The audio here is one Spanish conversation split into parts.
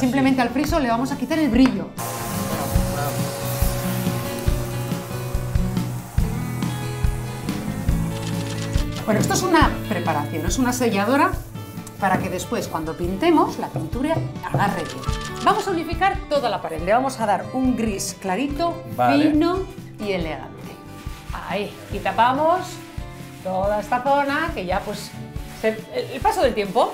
Simplemente al friso le vamos a quitar el brillo. Bueno, esto es una preparación, es una selladora para que después cuando pintemos la pintura agarre bien. Vamos a unificar toda la pared, le vamos a dar un gris clarito, Vale. fino y elegante. Ahí, y tapamos toda esta zona que ya pues se- el paso del tiempo.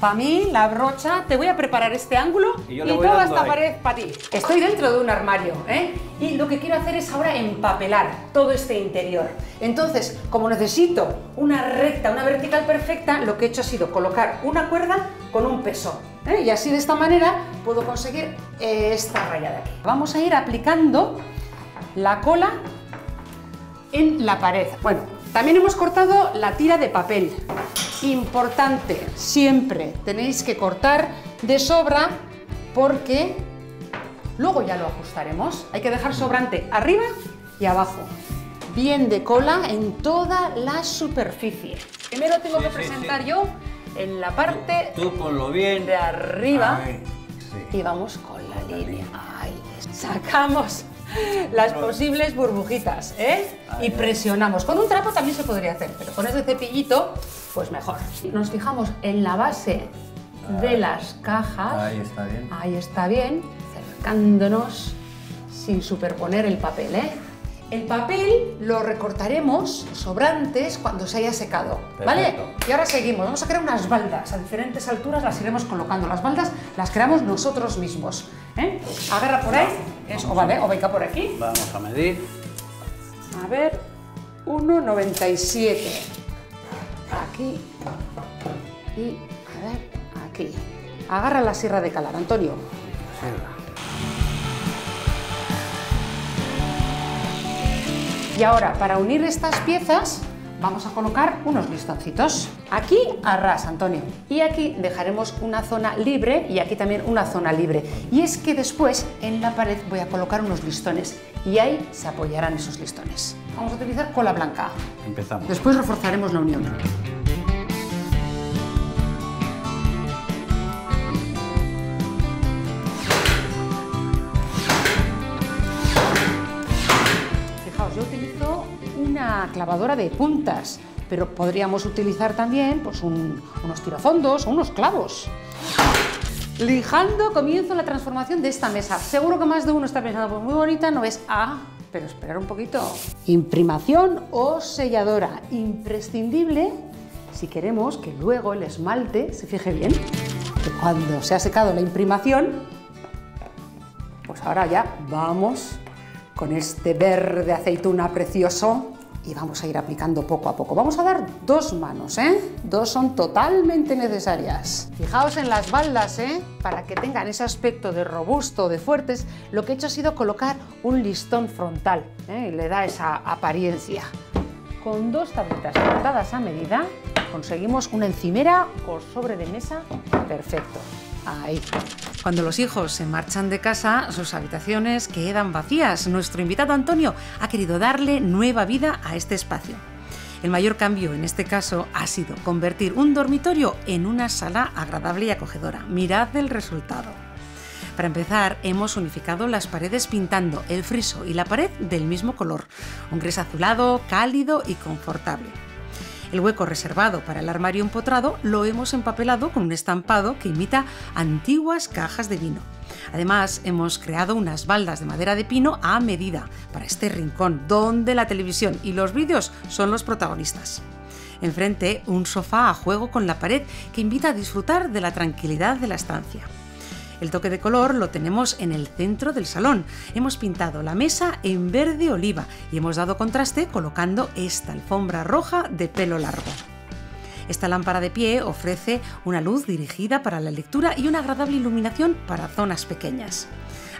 Para mí, la brocha, te voy a preparar este ángulo Y toda esta ahí. pared para ti. Estoy dentro de un armario, ¿eh? Y lo que quiero hacer es ahora empapelar todo este interior. Entonces, como necesito una recta, una vertical perfecta, lo que he hecho ha sido colocar una cuerda con un peso. ¿eh? Y así de esta manera puedo conseguir eh, esta raya de aquí. Vamos a ir aplicando la cola en la pared. Bueno, también hemos cortado la tira de papel. Importante, siempre tenéis que cortar de sobra porque luego ya lo ajustaremos. Hay que dejar sobrante arriba y abajo. Bien de cola en toda la superficie. Primero tengo Sí, que presentar sí. yo en la parte Tú ponlo bien. de arriba Ahí, y vamos con la línea. Ahí sacamos las posibles burbujitas, ¿eh? Y presionamos. Con un trapo también se podría hacer, pero con ese cepillito, pues mejor. Nos fijamos en la base de las cajas. Ahí está bien. Ahí está bien, acercándonos sin superponer el papel, ¿eh? El papel lo recortaremos sobrantes cuando se haya secado, ¿vale? Perfecto. Y ahora seguimos, vamos a crear unas baldas a diferentes alturas, las iremos colocando. Las baldas las creamos nosotros mismos, ¿eh? Agarra por ahí, eso, vale, o venga por aquí. Vamos a medir. A ver, 1,97. Aquí. Y, a ver, aquí. Agarra la sierra de calar, Antonio. Y ahora, para unir estas piezas, vamos a colocar unos listoncitos. Aquí a ras, Antonio. Y aquí dejaremos una zona libre y aquí también una zona libre. Y es que después en la pared voy a colocar unos listones y ahí se apoyarán esos listones. Vamos a utilizar cola blanca. Empezamos. Después reforzaremos la unión. Yo utilizo una clavadora de puntas, pero podríamos utilizar también pues, un- unos tirafondos o unos clavos. Lijando comienzo la transformación de esta mesa. Seguro que más de uno está pensando, pues muy bonita, no es Ah, pero esperar un poquito. Imprimación o selladora. Imprescindible si queremos que luego el esmalte se fije bien. Que cuando se ha secado la imprimación, pues ahora ya vamos con este verde aceituna precioso y vamos a ir aplicando poco a poco. Vamos a dar dos manos, ¿eh? Dos son totalmente necesarias. Fijaos en las baldas, ¿eh? Para que tengan ese aspecto de robusto, de fuertes, lo que he hecho ha sido colocar un listón frontal, ¿eh? Y le da esa apariencia. Con dos tabletas cortadas a medida conseguimos una encimera o sobre de mesa perfecto. Ahí. Cuando los hijos se marchan de casa, sus habitaciones quedan vacías. Nuestro invitado Antonio ha querido darle nueva vida a este espacio. El mayor cambio en este caso ha sido convertir un dormitorio en una sala agradable y acogedora. Mirad el resultado. Para empezar, hemos unificado las paredes pintando el friso y la pared del mismo color, un gris azulado, cálido y confortable. El hueco reservado para el armario empotrado lo hemos empapelado con un estampado que imita antiguas cajas de vino. Además, hemos creado unas baldas de madera de pino a medida para este rincón, donde la televisión y los vídeos son los protagonistas. Enfrente, un sofá a juego con la pared que invita a disfrutar de la tranquilidad de la estancia. El toque de color lo tenemos en el centro del salón. Hemos pintado la mesa en verde oliva y hemos dado contraste colocando esta alfombra roja de pelo largo. Esta lámpara de pie ofrece una luz dirigida para la lectura y una agradable iluminación para zonas pequeñas.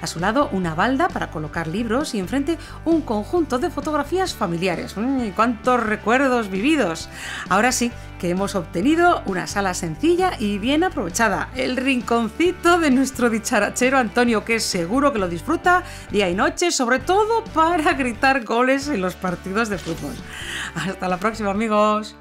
A su lado, una balda para colocar libros y enfrente un conjunto de fotografías familiares. ¡Mm, ¡Cuántos recuerdos vividos! Ahora sí que hemos obtenido una sala sencilla y bien aprovechada. El rinconcito de nuestro dicharachero Antonio, que seguro que lo disfruta día y noche, sobre todo para gritar goles en los partidos de fútbol. Hasta la próxima, amigos.